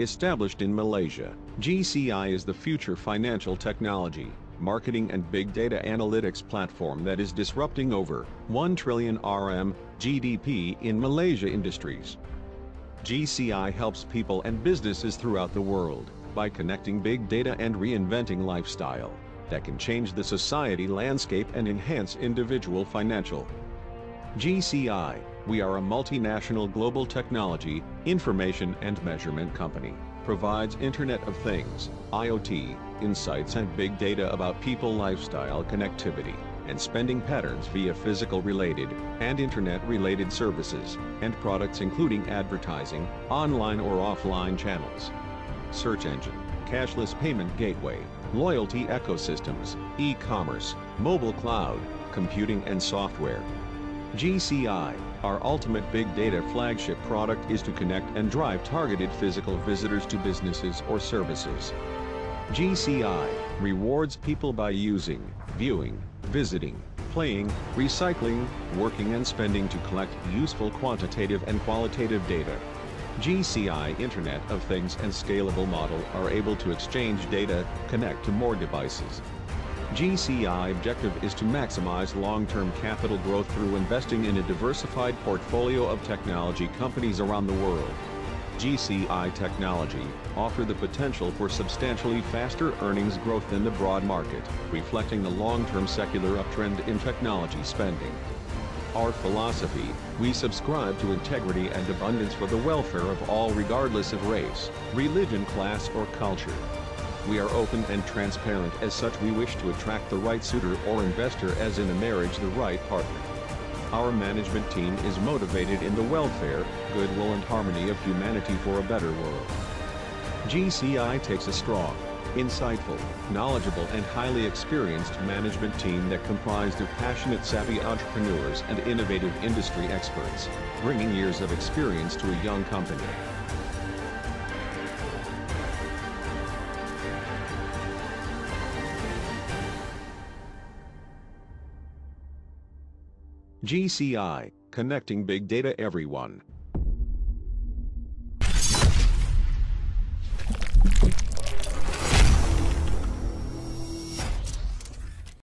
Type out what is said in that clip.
Established in Malaysia, GCI is the future financial technology, marketing and big data analytics platform that is disrupting over 1 trillion RM GDP in Malaysia industries. GCI helps people and businesses throughout the world by connecting big data and reinventing lifestyle that can change the society landscape and enhance individual financial. GCI, we are a multinational global technology, information and measurement company, provides Internet of Things, IoT, insights and big data about people lifestyle connectivity and spending patterns via physical related and internet related services and products including advertising, online or offline channels, search engine, cashless payment gateway, loyalty ecosystems, e-commerce, mobile cloud, computing and software. GCI, our ultimate big data flagship product is to connect and drive targeted physical visitors to businesses or services. GCI rewards people by using, viewing, visiting, playing, recycling, working and spending to collect useful quantitative and qualitative data. GCI Internet of Things and scalable model are able to exchange data, connect to more devices. GCI objective is to maximize long-term capital growth through investing in a diversified portfolio of technology companies around the world. GCI technology offer the potential for substantially faster earnings growth than the broad market, reflecting the long-term secular uptrend in technology spending. Our philosophy, we subscribe to integrity and abundance for the welfare of all regardless of race, religion, class or culture. We are open and transparent as such we wish to attract the right suitor or investor as in a marriage the right partner. Our management team is motivated in the welfare, goodwill and harmony of humanity for a better world. GCI takes a strong, insightful, knowledgeable and highly experienced management team that comprised of passionate savvy entrepreneurs and innovative industry experts, bringing years of experience to a young company. GCI, connecting big data everyone.